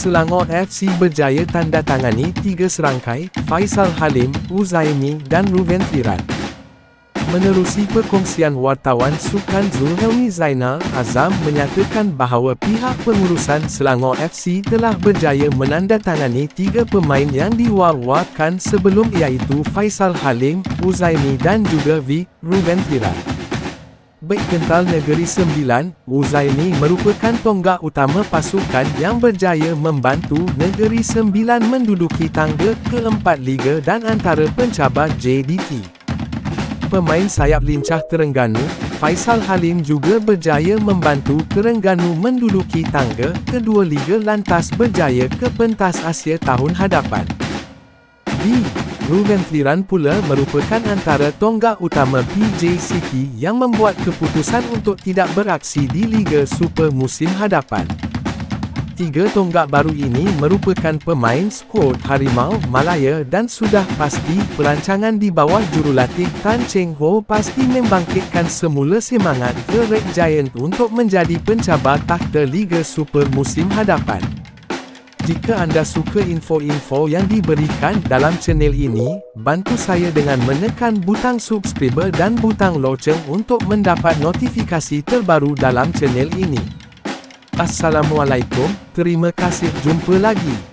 Selangor FC berjaya tanda tangani tiga serangkai, Faisal Halim, Uzaimi dan Ruben Firan. Menerusi perkongsian wartawan Sukan Zulhelmi Zainal, Azam menyatakan bahawa pihak pengurusan Selangor FC telah berjaya menandatangani tiga pemain yang diwar-warkan sebelum iaitu Faisal Halim, Uzaimi dan juga Vic, Ruben Firan. Bek kental Negeri Sembilan, Uzaimi merupakan tonggak utama pasukan yang berjaya membantu Negeri Sembilan menduduki tangga keempat Liga dan antara pencabar JDT. Pemain sayap lincah Terengganu, Faisal Halim juga berjaya membantu Terengganu menduduki tangga kedua Liga lantas berjaya ke pentas Asia tahun hadapan. B. Ruben Fliran pula merupakan antara tonggak utama PJ City yang membuat keputusan untuk tidak beraksi di Liga Super musim hadapan. Tiga tonggak baru ini merupakan pemain skuad Harimau Malaya dan sudah pasti perancangan di bawah jurulatih Tan Cheng Ho pasti membangkitkan semula semangat The Red Giant untuk menjadi pencabar takhta Liga Super musim hadapan. Jika anda suka info-info yang diberikan dalam channel ini, bantu saya dengan menekan butang subscribe dan butang loceng untuk mendapat notifikasi terbaru dalam channel ini. Assalamualaikum, terima kasih jumpa lagi.